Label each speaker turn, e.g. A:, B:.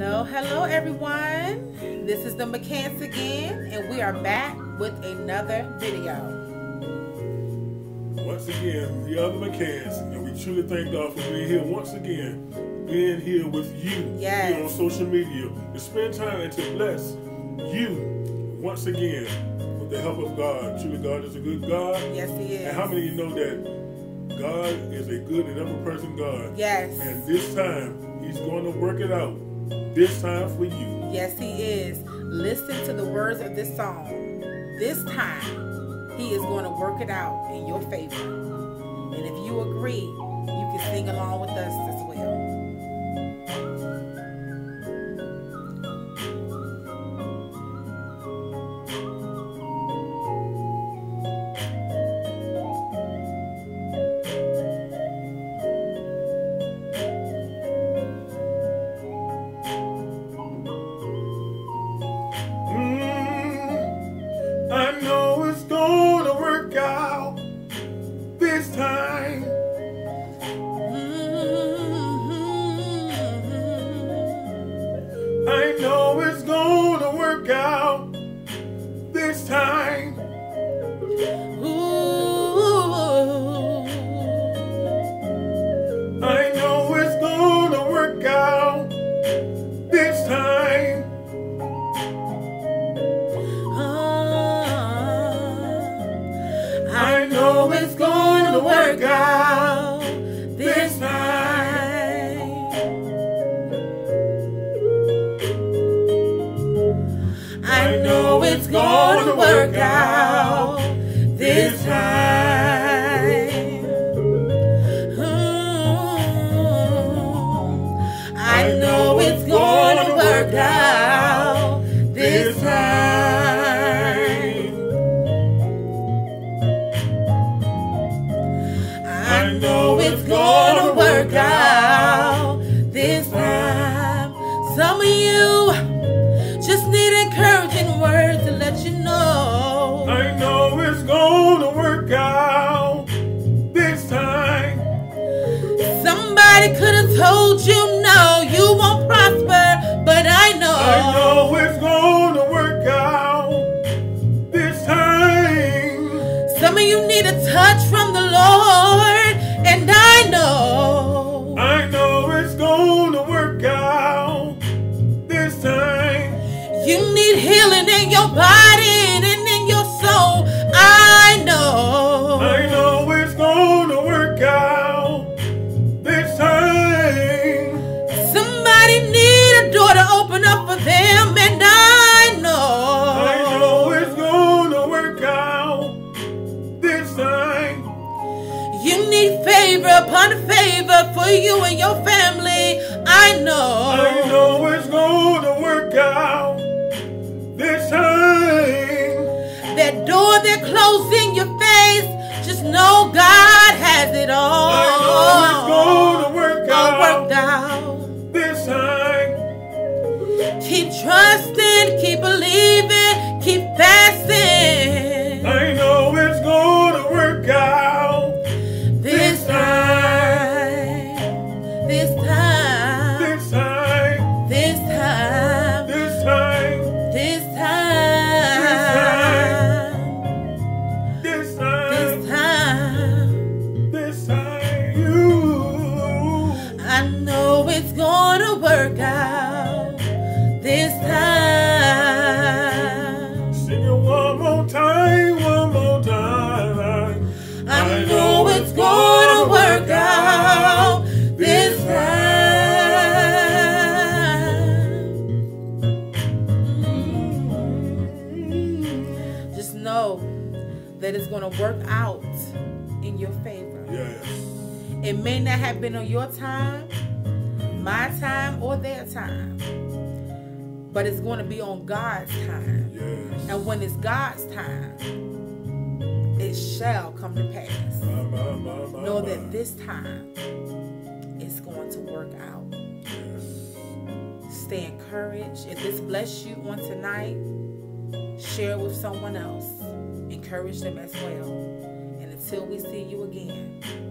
A: Hello, hello everyone. This is the McCants again, and we are back with another video.
B: Once again, we are the McCants, and we truly thank God for being here once again, being here with you
A: Yes.
B: here on social media to spend time and to bless you once again with the help of God. Truly, God is a good God.
A: Yes, he is.
B: And how many of you know that God is a good and ever-present God?
A: Yes.
B: And this time, He's going to work it out. This time for you.
A: Yes, he is. Listen to the words of this song. This time, he is going to work it out in your favor. And if you agree, you can sing along with us
B: out this time.
A: Ooh.
B: I know it's gonna work out this time.
A: Ah. I know it's gonna work out it's gonna work out this time. Work out this time. Somebody could have told you no, you won't prosper, but I know.
B: I know it's gonna work out this time.
A: Some of you need a touch from the Lord, and I know.
B: I know it's gonna work out this time.
A: You need healing in your body for them, and I know.
B: I know it's gonna work out this time.
A: You need favor upon favor for you and your family. I know.
B: I know it's gonna work out this time.
A: That door that closed in your face, just know God has it all.
B: I know it's gonna work out
A: worked out.
B: This.
A: Keep trusting, keep believing, keep fasting.
B: I know it's gonna work out
A: This time, this time,
B: this time.
A: this time,
B: This time.
A: this time,
B: This
A: this
B: time.
A: time.
B: This time. You.
A: I know it's gonna work out this time.
B: Sing it one more time. One more time.
A: I know it's gonna work out this time. Just know that it's gonna work out in your favor.
B: Yes.
A: It may not have been on your time, my time, or their time, but it's going to be on God's time.
B: Yes.
A: And when it's God's time, it shall come to pass.
B: My, my, my,
A: Know that this time it's going to work out.
B: Yes.
A: Stay encouraged. If this bless you on tonight, share it with someone else. Encourage them as well. And until we see you again,